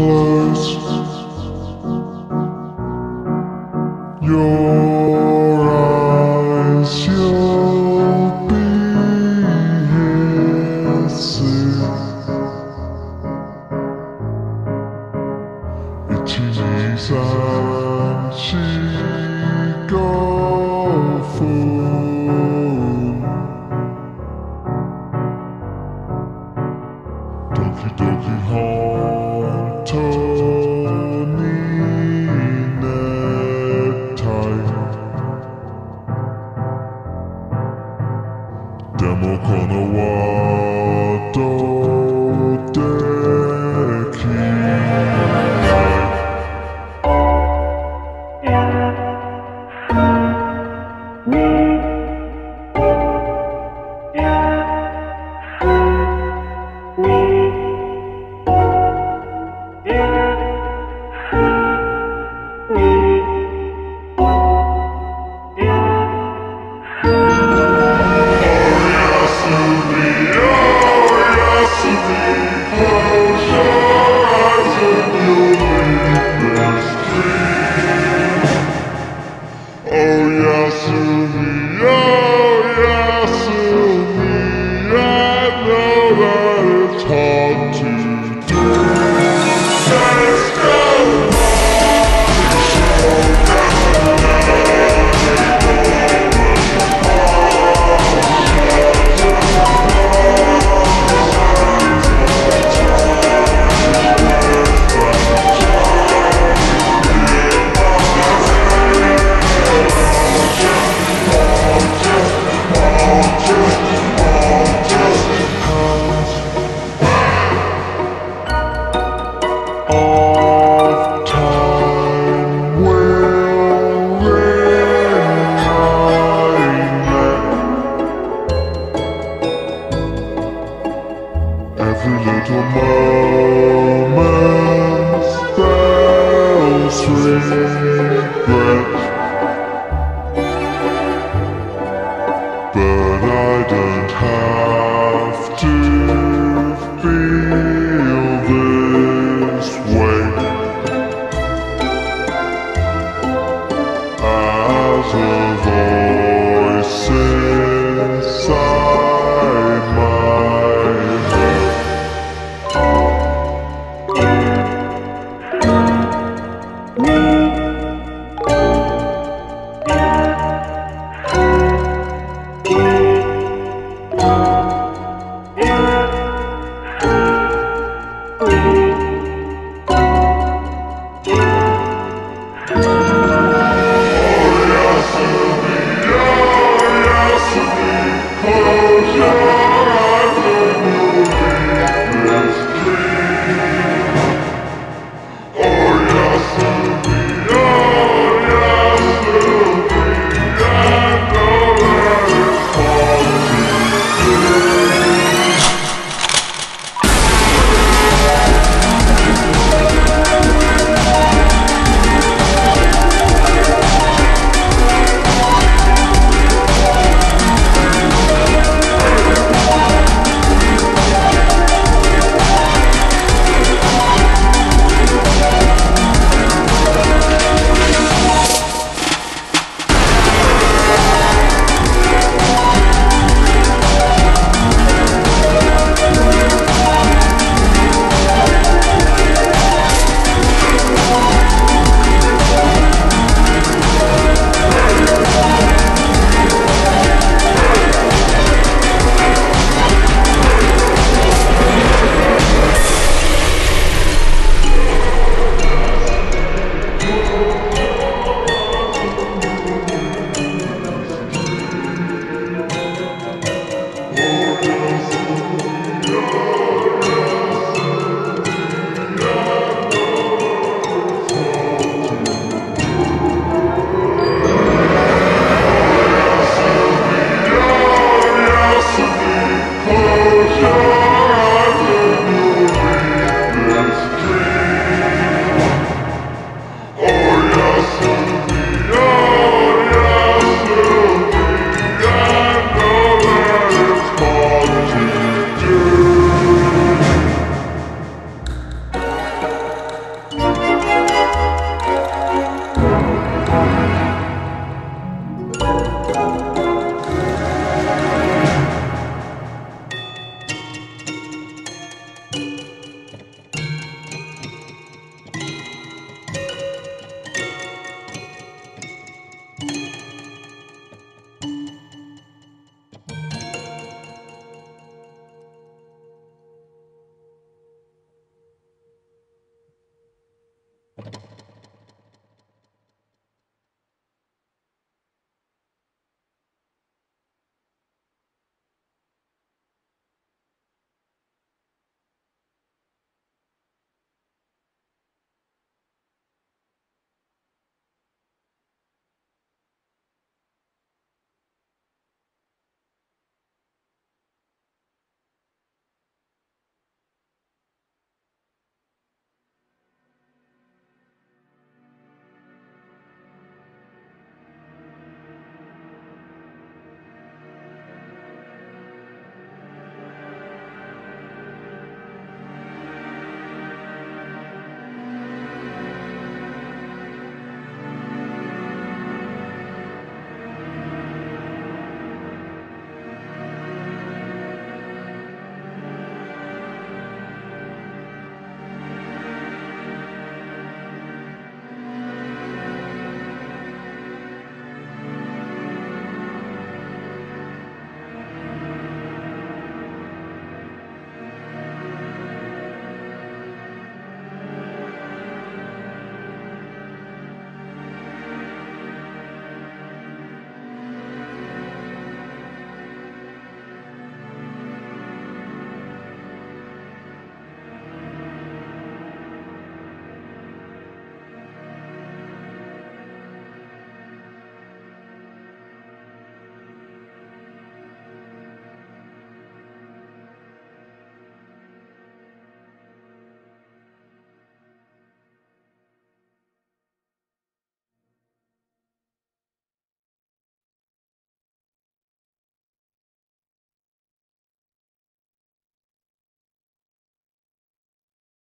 close your eyes, you'll be here soon. It is and she goes. Doki Doki Honto ni necktie Demo kono But I don't have to feel this way. As